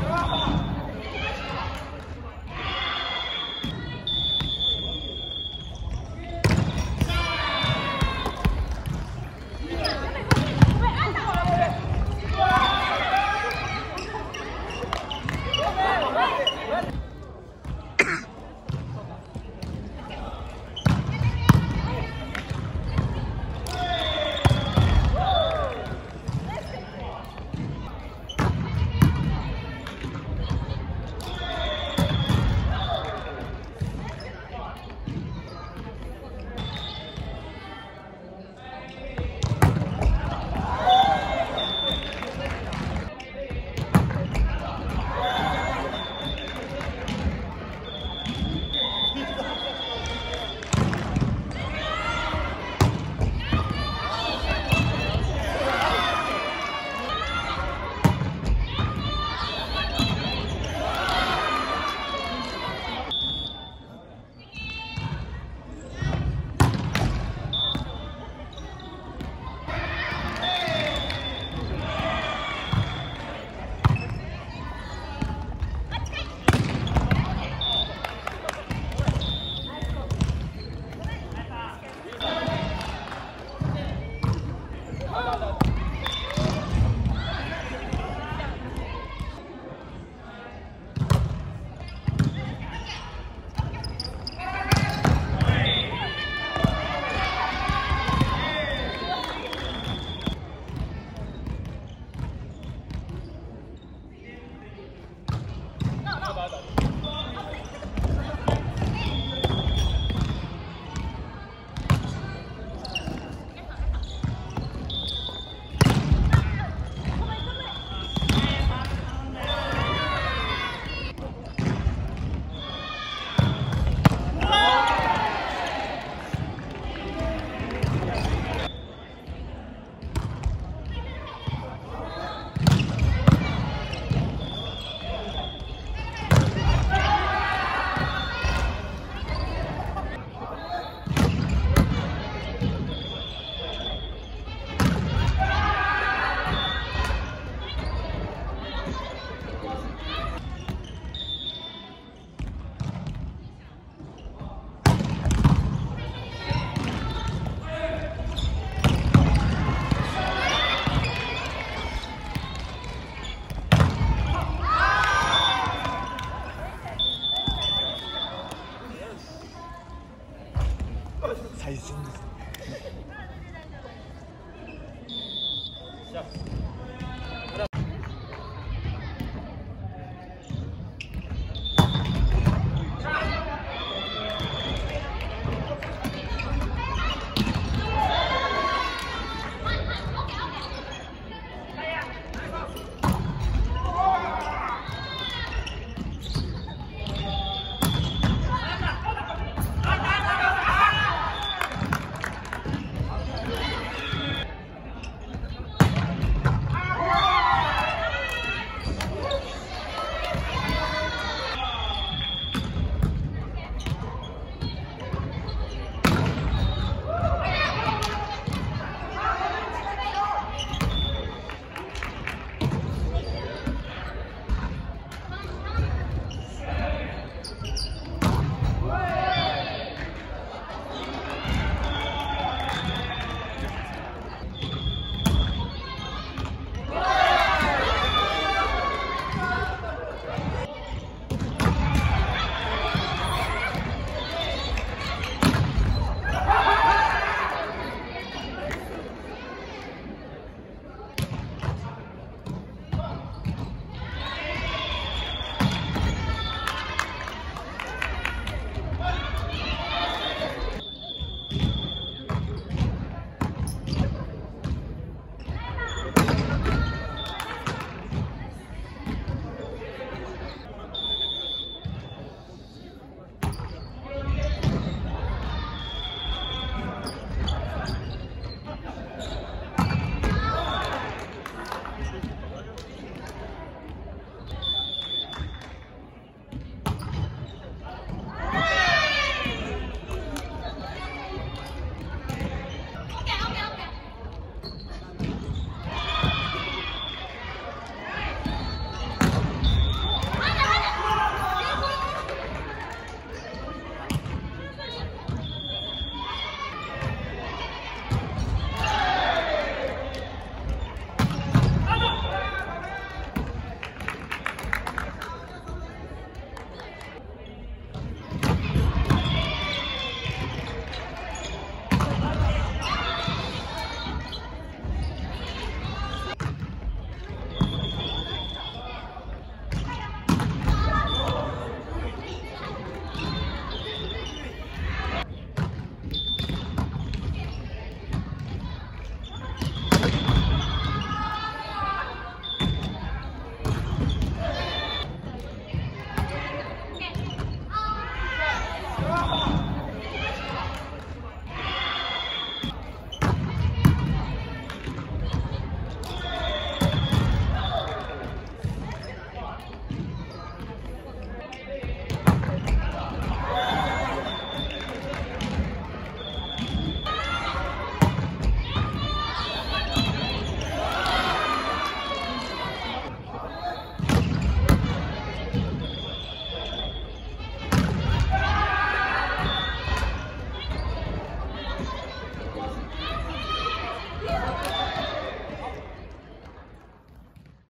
Come on.